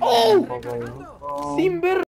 ¡Oh! Sin ver